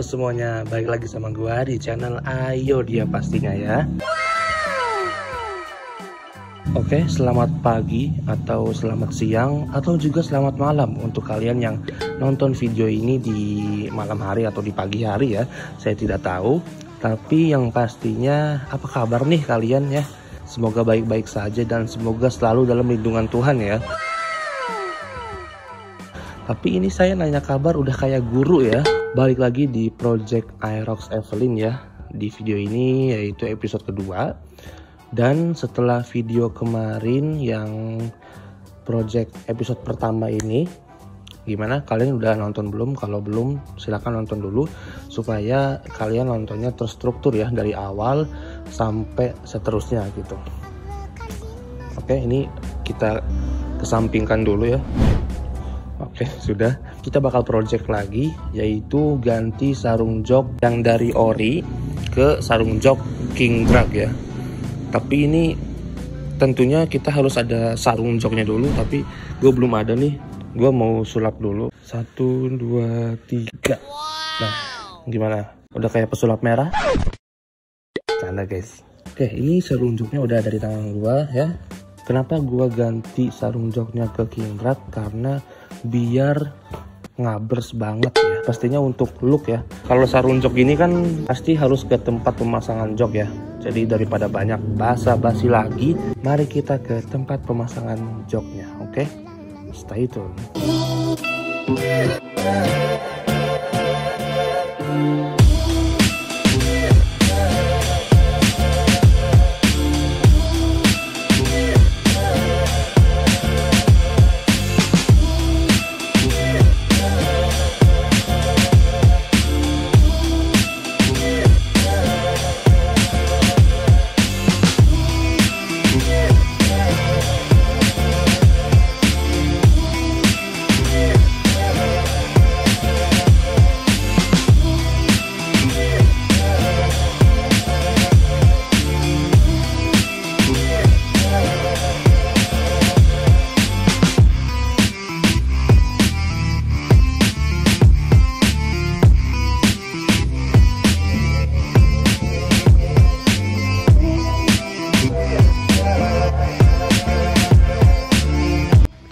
semuanya, balik lagi sama gua di channel Ayo Dia pastinya ya. Oke, selamat pagi atau selamat siang atau juga selamat malam untuk kalian yang nonton video ini di malam hari atau di pagi hari ya. Saya tidak tahu, tapi yang pastinya apa kabar nih kalian ya? Semoga baik-baik saja dan semoga selalu dalam lindungan Tuhan ya. Tapi ini saya nanya kabar udah kayak guru ya. Balik lagi di Project Aerox Evelyn ya. Di video ini yaitu episode kedua. Dan setelah video kemarin yang project episode pertama ini gimana? Kalian udah nonton belum? Kalau belum silahkan nonton dulu supaya kalian nontonnya terstruktur ya dari awal sampai seterusnya gitu. Oke ini kita kesampingkan dulu ya Oke, sudah. Kita bakal project lagi, yaitu ganti sarung jok yang dari ori ke sarung jok king drag ya. Tapi ini tentunya kita harus ada sarung joknya dulu tapi gue belum ada nih. Gue mau sulap dulu. Satu dua tiga. Nah gimana? Udah kayak pesulap merah? Canda guys. Oke ini sarung joknya udah ada di tangan gue ya. Kenapa gue ganti sarung joknya ke king drag? Karena biar ngabers banget ya. Pastinya untuk look ya. Kalau sarung jok ini kan pasti harus ke tempat pemasangan jok ya. Jadi daripada banyak basa-basi lagi mari kita ke tempat pemasangan joknya oke? Okay? stay tune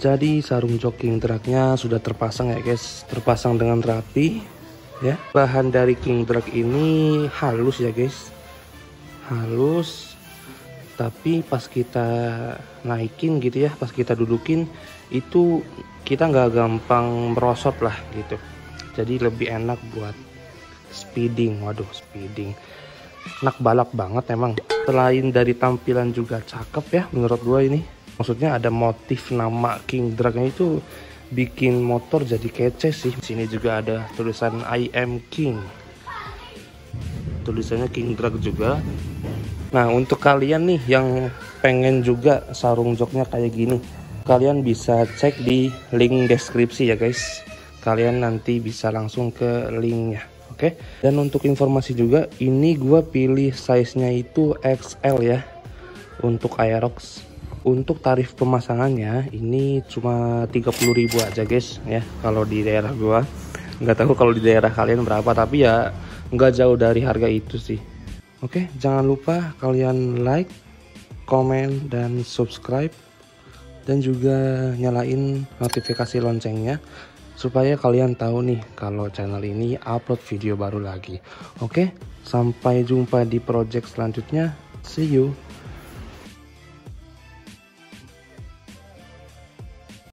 Jadi sarung jogging truknya sudah terpasang ya guys, terpasang dengan rapi ya. Bahan dari king drag ini halus ya guys, halus. Tapi pas kita naikin gitu ya, pas kita dudukin itu kita nggak gampang merosot lah gitu. Jadi lebih enak buat speeding. Waduh speeding, enak balap banget emang. Selain dari tampilan juga cakep ya menurut gue ini maksudnya ada motif nama King Dragnya itu bikin motor jadi kece sih. Sini juga ada tulisan I am King. Tulisannya King Drag juga. Nah untuk kalian nih yang pengen juga sarung joknya kayak gini kalian bisa cek di link deskripsi ya guys. Kalian nanti bisa langsung ke linknya oke? Okay? dan untuk informasi juga ini gua pilih size nya itu XL ya untuk Aerox untuk tarif pemasangannya ini cuma 30.000 aja guys ya kalau di daerah gua. Nggak tahu kalau di daerah kalian berapa tapi ya nggak jauh dari harga itu sih. Oke jangan lupa kalian like komen dan subscribe. Dan juga nyalain notifikasi loncengnya supaya kalian tahu nih kalau channel ini upload video baru lagi. Oke sampai jumpa di project selanjutnya. See you